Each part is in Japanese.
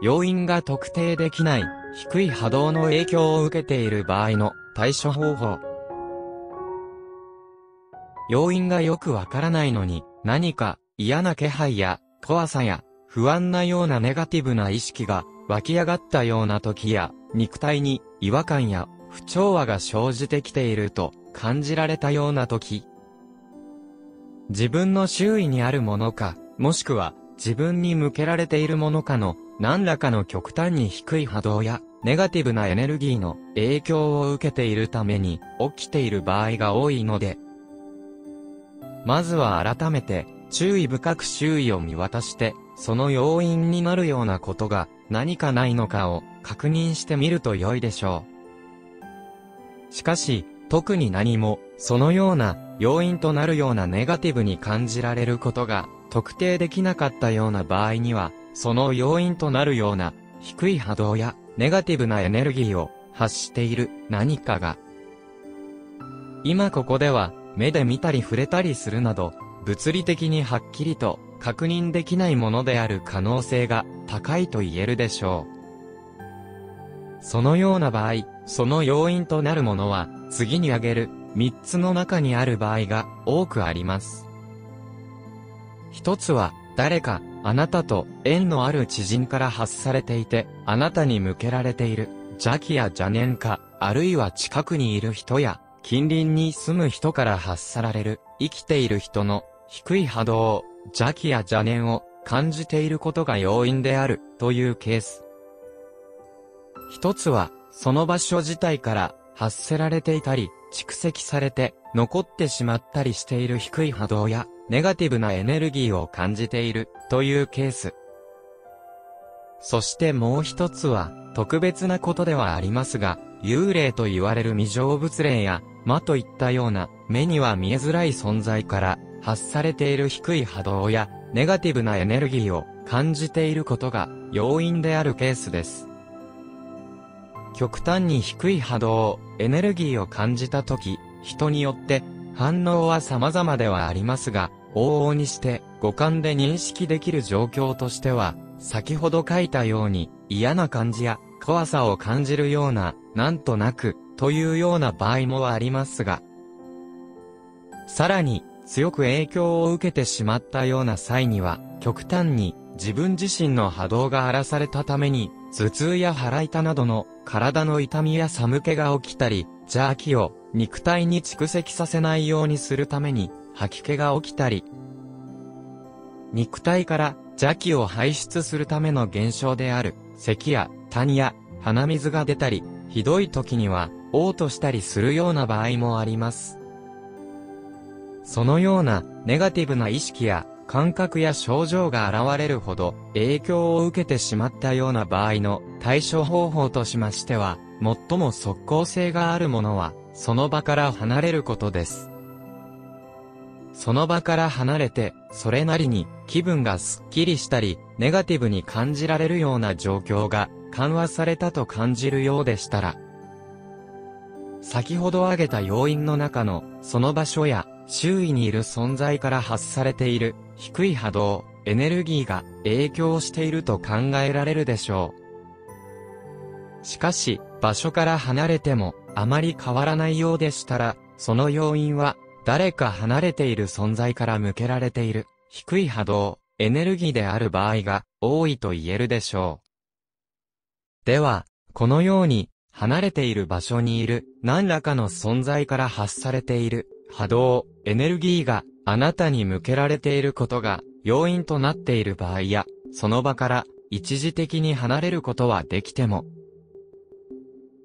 要因が特定できない、低い波動の影響を受けている場合の対処方法。要因がよくわからない。のに、何か嫌な気配や怖さや不安なようなネガティブな意識が湧き上がったような時や、肉体に違和感や不調和が生じてきてい。ると感じられたような時、自分の周囲にあるものか、もしくは自分に向けられてい。るものかの何らかの極端に低い波動やネガティブなエネルギーの影響を受けているために起きている場合が多いので、まずは改めて注意深く周囲を見渡して、その要因になるようなことが何かないのかを確認してみると良いでしょう。しかし、特に何も、そのような要因となるようなネガティブに感じられることが特定できなかったような場合には、その要因となるような低い波動やネガティブなエネルギーを発している何かが、今ここでは目で見たり触れたりするなど、物理的にはっきりと確認できないものである可能性が高いと言えるでしょう。そのような場合、その要因となるものは、次に挙げる3つの中にある場合が多くあります。一つは、誰か、あなたと縁のある知人から発されていて、あなたに向けられている。邪気や邪念か、あるいは近くにいる人や、近隣に住む人から発さられる、生きている人の低い波動を、邪気や邪念を感じていることが要因である。というケース。一つは、その場所自体から発せられていたり、蓄積されて残ってしまったりしている低い波動やネガティブなエネルギーを感じているというケース。そしてもう一つは特別なことではありますが、幽霊と言われる未成仏霊や魔といったような目には見えづらい存在から発されている低い波動やネガティブなエネルギーを感じていることが要因であるケースです。極端に低い波動、エネルギーを感じたとき、人によって反応は様々ではありますが、往々にして五感で認識できる状況としては、先ほど書いたように嫌な感じや怖さを感じるような、なんとなく、というような場合もありますが、さらに、強く影響を受けてしまったような際には、極端に自分自身の波動が荒らされたために、頭痛や腹痛などの体の痛みや寒気が起きたり、邪気を肉体に蓄積させないようにするために、吐き気が起きたり、肉体から邪気を排出するための現象である、咳や痰や鼻水が出たり、ひどい時には、嘔吐したりするような場合もあります。そのようなネガティブな意識や感覚や症状が現れるほど影響を受けてしまったような場合の対処方法としましては、最も即効性があるものは、その場から離れることです。その場から離れて、それなりに気分がスッキリしたり、ネガティブに感じられるような状況が緩和されたと感じるようでしたら、先ほど挙げた要因の中のその場所や周囲にいる存在から発されている低い波動、エネルギーが影響していると考えられるでしょう。しかし、場所から離れてもあまり変わらないようでしたら、その要因は誰か離れている存在から向けられている低い波動、エネルギーである場合が多いと言えるでしょう。では、このように離れている場所にいる何らかの存在から発されている波動、エネルギーがあなたに向けられていることが要因となっている場合や、その場から一時的に離れることはできても、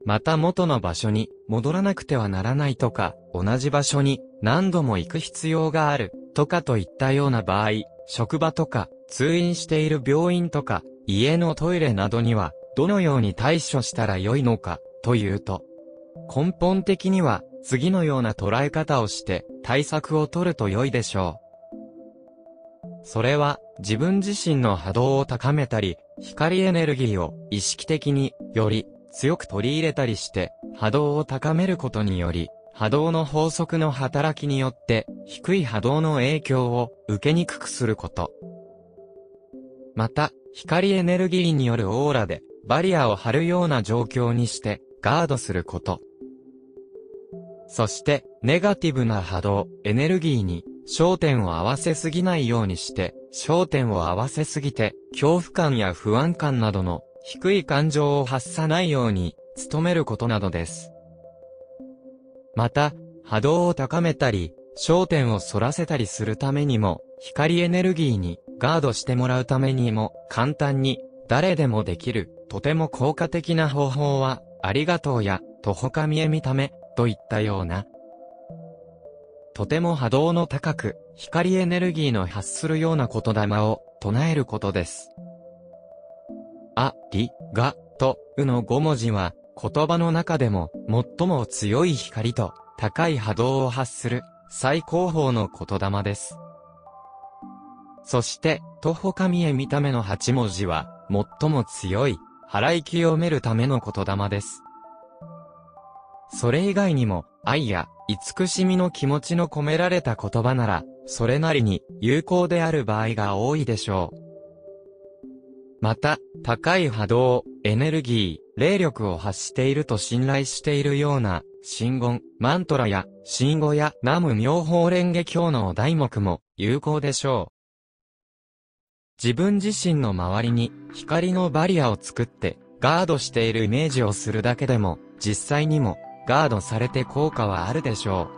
また元の場所に戻らなくてはならないとか、同じ場所に何度も行く必要があるとかといったような場合、職場とか通院している病院とか家のトイレなどにはどのように対処したらよいのかというと、根本的には次のような捉え方をして対策を取ると良いでしょう。それは自分自身の波動を高めたり、光エネルギーを意識的により強く取り入れたりして波動を高めることにより、波動の法則の働きによって低い波動の影響を受けにくくすること。また、光エネルギーによるオーラで、バリアを張るような状況にして、ガードすること。そして、ネガティブな波動、エネルギーに、焦点を合わせすぎないようにして、焦点を合わせすぎて、恐怖感や不安感などの、低い感情を発さないように、努めることなどです。また、波動を高めたり、焦点を反らせたりするためにも、光エネルギーにガードしてもらうためにも、簡単に、誰でもできる、とても効果的な方法は、ありがとうや、とほかみえみため、といったような、とても波動の高く、光エネルギーの発するような言霊を唱えることです。あ、り、が、と、うの5文字は、言葉の中でも、最も強い光と、高い波動を発する、最高峰の言霊です。そして、徒歩神へ見た目の8文字は、最も強い、払い清めるための言霊です。それ以外にも、愛や、慈しみの気持ちの込められた言葉なら、それなりに有効である場合が多いでしょう。また、高い波動、エネルギー、霊力を発していると信頼しているような、神言、マントラや、神語や、南無妙法蓮華経の題目も有効でしょう。自分自身の周りに光のバリアを作ってガードしているイメージをするだけでも実際にもガードされて効果はあるでしょ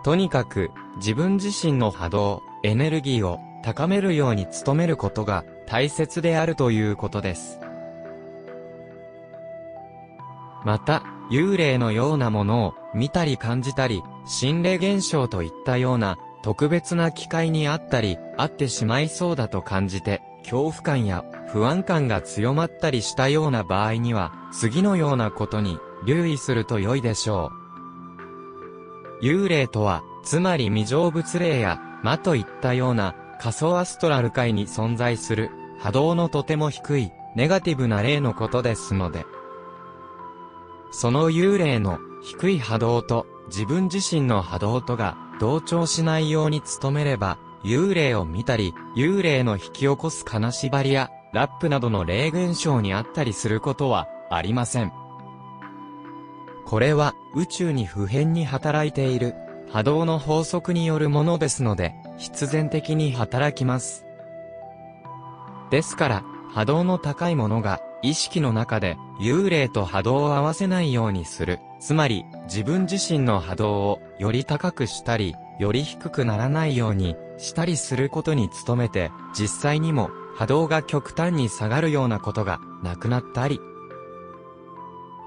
う。とにかく、自分自身の波動、エネルギーを高めるように努めることが大切であるということです。また、幽霊のようなものを見たり感じたり、心霊現象といったような特別な機会にあったり、あってしまいそうだと感じて、恐怖感や不安感が強まったりしたような場合には、次のようなことに留意すると良いでしょう。幽霊とは、つまり未成仏霊や魔といったような仮想アストラル界に存在する波動のとても低いネガティブな霊のことですので、その幽霊の低い波動と自分自身の波動とが同調しないように努めれば、幽霊を見たり、幽霊の引き起こす金縛りや、ラップなどの霊現象にあったりすることはありません。これは宇宙に普遍に働いている波動の法則によるものですので、必然的に働きます。ですから、波動の高いものが意識の中で幽霊と波動を合わせないようにする。つまり、自分自身の波動をより高くしたり、より低くならないようにしたりすることに努めて、実際にも波動が極端に下がるようなことがなくなったり、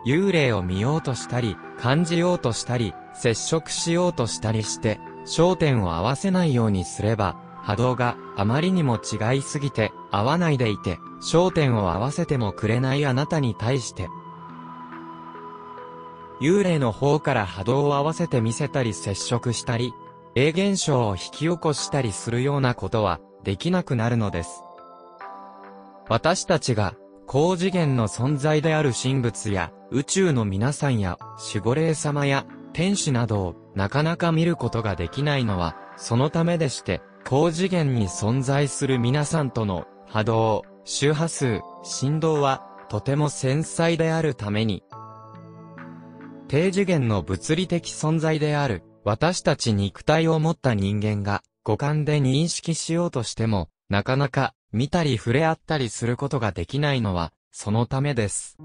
幽霊を見ようとしたり、感じようとしたり、接触しようとしたりして、焦点を合わせないようにすれば、波動があまりにも違いすぎて、合わないでいて、焦点を合わせてもくれないあなたに対して、幽霊の方から波動を合わせて見せたり接触したり、霊現象を引き起こしたりするようなことはできなくなるのです。私たちが高次元の存在である神仏や宇宙の皆さんや守護霊様や天使などをなかなか見ることができないのはそのためでして高次元に存在する皆さんとの波動、周波数、振動はとても繊細であるために低次元の物理的存在である私たち肉体を持った人間が五感で認識しようとしてもなかなか見たり触れ合ったりすることができないのは、そのためです。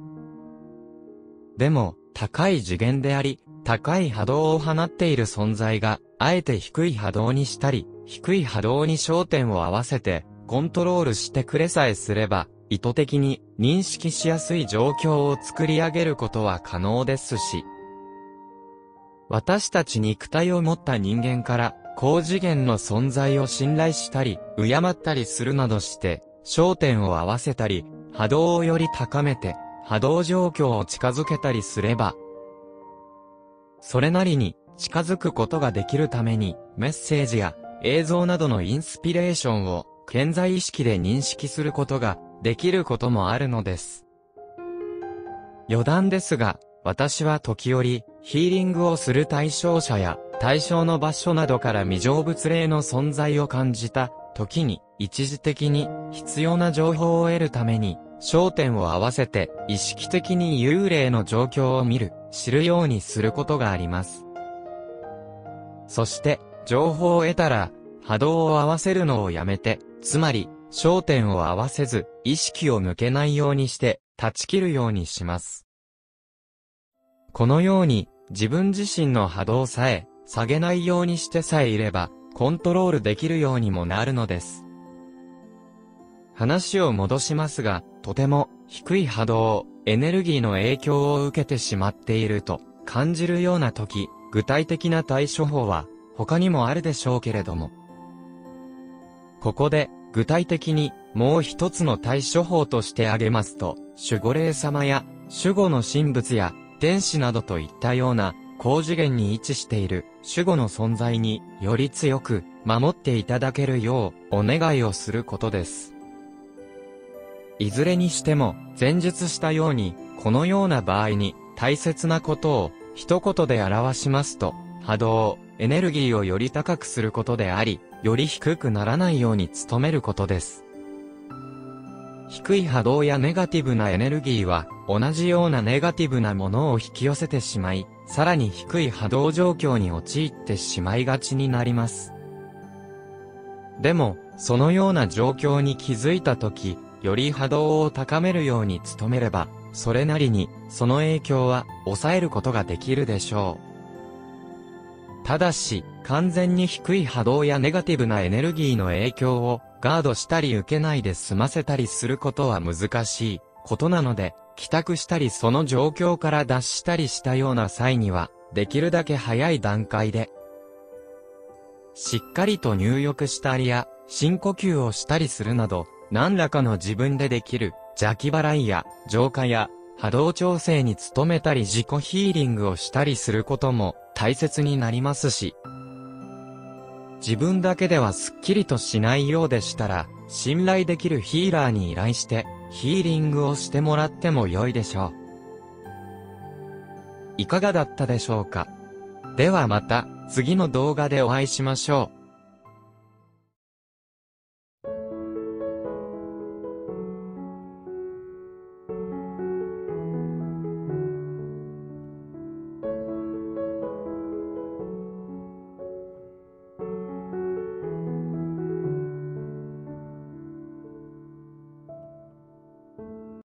でも、高い次元であり、高い波動を放っている存在が、あえて低い波動にしたり、低い波動に焦点を合わせて、コントロールしてくれさえすれば、意図的に認識しやすい状況を作り上げることは可能ですし、私たち肉体を持った人間から高次元の存在を信頼したり、敬ったりするなどして、焦点を合わせたり、波動をより高めて、波動状況を近づけたりすれば、それなりに近づくことができるために、メッセージや映像などのインスピレーションを健在意識で認識することができることもあるのです。余談ですが、私は時折、ヒーリングをする対象者や対象の場所などから未成仏霊の存在を感じた時に一時的に必要な情報を得るために焦点を合わせて意識的に幽霊の状況を見る、知るようにすることがあります。そして、情報を得たら、波動を合わせるのをやめて、つまり、焦点を合わせず、意識を向けないようにして、断ち切るようにします。このように、自分自身の波動さえ、下げないようにしてさえいれば、コントロールできるようにもなるのです。話を戻しますが、とても低い波動、エネルギーの影響を受けてしまっていると感じるような時、具体的な対処法は他にもあるでしょうけれども。ここで具体的にもう一つの対処法として挙げますと、守護霊様や守護の神仏や天使などといったような高次元に位置している守護の存在により強く守っていただけるようお願いをすることです。いずれにしても前述したようにこのような場合に大切なことを一言で表しますと波動、エネルギーをより高くすることであり、より低くならないように努めることです。低い波動やネガティブなエネルギーは、同じようなネガティブなものを引き寄せてしまい、さらに低い波動状況に陥ってしまいがちになります。でも、そのような状況に気づいたとき、より波動を高めるように努めれば、それなりに、その影響は抑えることができるでしょう。ただし、完全に低い波動やネガティブなエネルギーの影響をガードしたり受けないで済ませたりすることは難しいことなので、帰宅したりその状況から脱したりしたような際には、できるだけ早い段階で、しっかりと入浴したりや、深呼吸をしたりするなど、何らかの自分でできる邪気払いや浄化や波動調整に努めたり自己ヒーリングをしたりすることも大切になりますし、自分だけではスッキリとしないようでしたら、信頼できるヒーラーに依頼して、ヒーリングをしてもらっても良いでしょう。いかがだったでしょうか？ではまた、次の動画でお会いしましょう。